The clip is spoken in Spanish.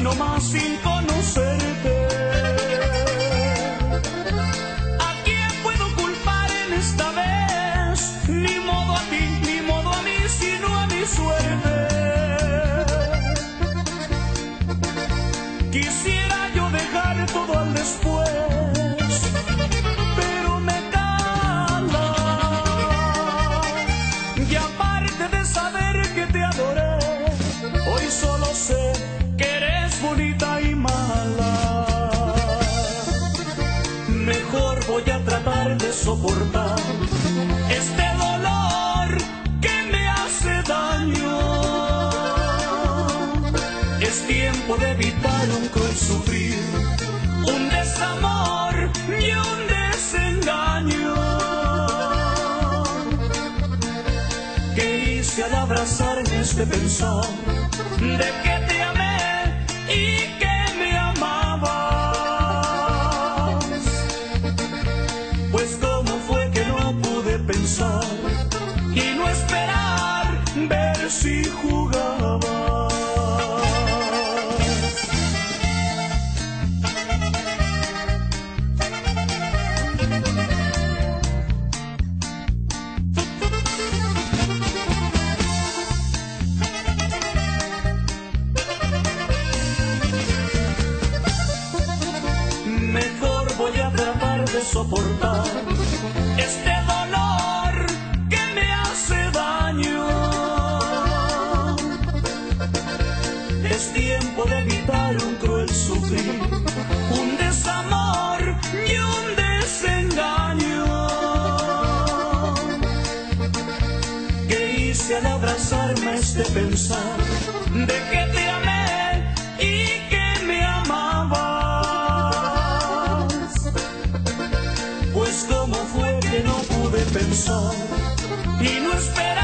nomás sin conocerte. ¿A quién puedo culpar en esta vez? Ni modo a ti, ni modo a mí, sino a mi suerte. Quisiera soportar este dolor que me hace daño. Es tiempo de evitar un cruel sufrir, un desamor y un desengaño. ¿Qué hice al abrazarme este pensar de que y no esperar ver si jugabas. Mejor voy a tratar de soportar este dolor Es tiempo de evitar un cruel sufrir, un desamor y un desengaño. ¿Qué hice al abrazarme este pensar de que te amé y que me amabas? Pues cómo fue que no pude pensar y no esperar